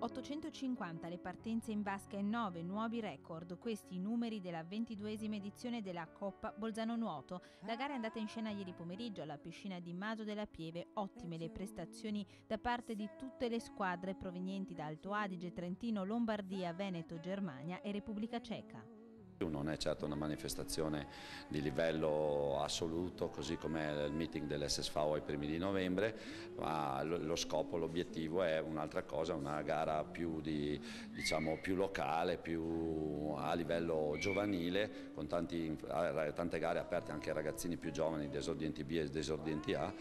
850 le partenze in vasca e 9 nuovi record, questi i numeri della ventiduesima edizione della Coppa Bolzano Nuoto. La gara è andata in scena ieri pomeriggio alla piscina di Maso della Pieve, ottime le prestazioni da parte di tutte le squadre provenienti da Alto Adige, Trentino, Lombardia, Veneto, Germania e Repubblica Ceca. Non è certo una manifestazione di livello assoluto, così come il meeting dell'SSV ai primi di novembre, ma lo scopo, l'obiettivo è un'altra cosa, una gara più, di, diciamo, più locale, più a livello giovanile, con tanti, tante gare aperte anche ai ragazzini più giovani, desordienti B e desordienti A.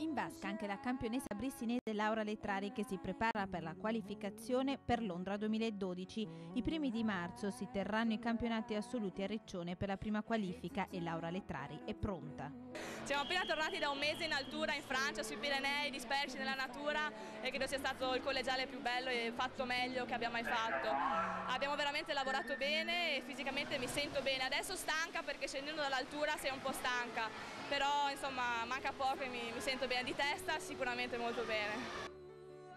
In vasca anche la campionessa brissinese Laura Letrari che si prepara per la qualificazione per Londra 2012. I primi di marzo si terranno i campionati assoluti a Riccione per la prima qualifica e Laura Letrari è pronta. Siamo appena tornati da un mese in altura in Francia, sui Pirenei, dispersi nella natura e credo sia stato il collegiale più bello e fatto meglio che abbia mai fatto. Abbiamo veramente lavorato bene e fisicamente mi sento bene. Adesso stanca perché scendendo dall'altura sei un po' stanca, però insomma manca poco e mi, mi sento bene di testa, sicuramente molto bene.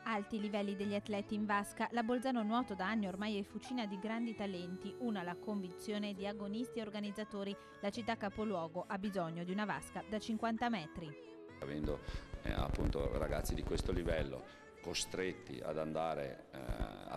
Alti livelli degli atleti in vasca, la Bolzano Nuoto da anni ormai è fucina di grandi talenti, una la convinzione di agonisti e organizzatori. La città capoluogo ha bisogno di una vasca da 50 metri. Avendo eh, appunto ragazzi di questo livello costretti ad andare eh,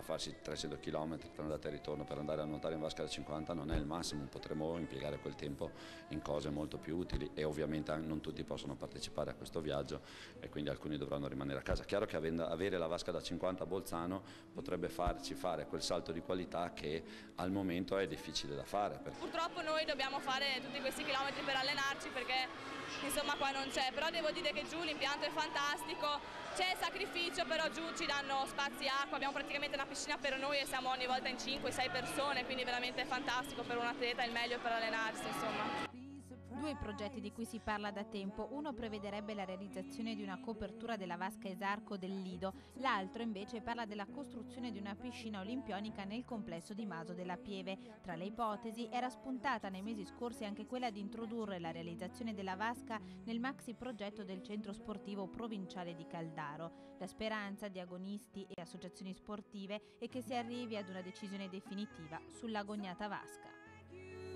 farsi 300 km tra andata e ritorno per andare a nuotare in vasca da 50 non è il massimo, potremmo impiegare quel tempo in cose molto più utili e ovviamente non tutti possono partecipare a questo viaggio e quindi alcuni dovranno rimanere a casa. Chiaro che avere la vasca da 50 a Bolzano potrebbe farci fare quel salto di qualità che al momento è difficile da fare. Purtroppo noi dobbiamo fare tutti questi chilometri per allenarci perché insomma qua non c'è, però devo dire che giù l'impianto è fantastico, c'è sacrificio però giù ci danno spazi acqua, abbiamo praticamente una piscina per noi e siamo ogni volta in 5-6 persone, quindi veramente è fantastico per un atleta, il meglio per allenarsi insomma. Due progetti di cui si parla da tempo, uno prevederebbe la realizzazione di una copertura della vasca Esarco del Lido, l'altro invece parla della costruzione di una piscina olimpionica nel complesso di Maso della Pieve. Tra le ipotesi era spuntata nei mesi scorsi anche quella di introdurre la realizzazione della vasca nel maxi progetto del centro sportivo provinciale di Caldaro. La speranza di agonisti e associazioni sportive è che si arrivi ad una decisione definitiva sull'agognata vasca.